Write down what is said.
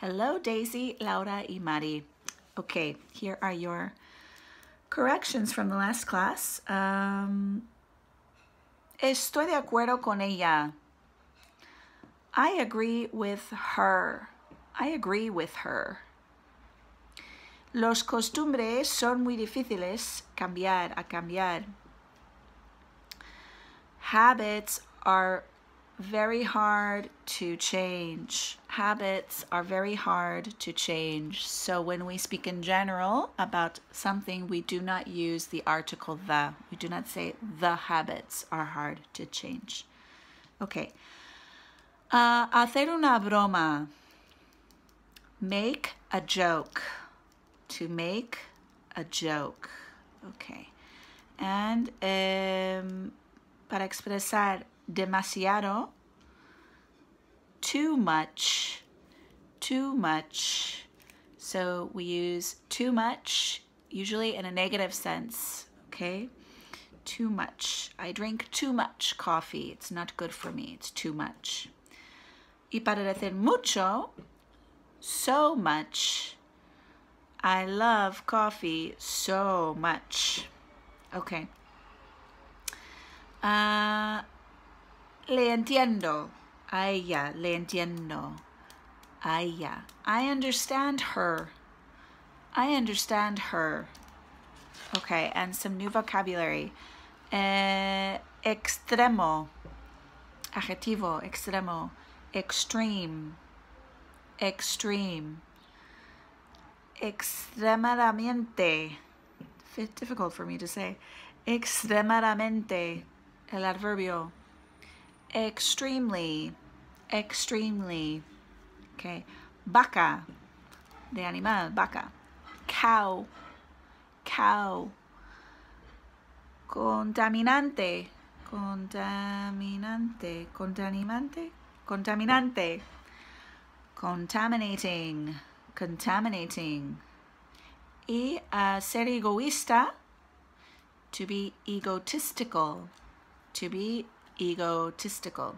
Hello, Deysi, Laura, y Mari. Okay, here are your corrections from the last class. Um, estoy de acuerdo con ella. I agree with her. I agree with her. Los costumbres son muy difíciles cambiar, a cambiar. Habits are very hard to change. Habits are very hard to change. So when we speak in general about something, we do not use the article the. We do not say the habits are hard to change. Okay. Uh, hacer una broma. Make a joke. To make a joke. Okay. And um, para expresar demasiado, too much, too much. So we use too much, usually in a negative sense, okay? Too much. I drink too much coffee. It's not good for me. It's too much. Y para decir mucho, so much. I love coffee so much. Okay. Uh, le entiendo. Ella, le entiendo. A ella. I understand her. I understand her. Okay, and some new vocabulary. Eh, extremo. Adjetivo, extremo. Extreme. Extreme. Extremadamente. Difficult for me to say. Extremadamente. El adverbio. Extremely. Extremely. Okay. Vaca. De animal. Vaca. Cow. Cow. Contaminante. Contaminante. Contaminante. Contaminante. Contaminating. Contaminating. Y uh, ser egoísta. To be egotistical. To be egotistical.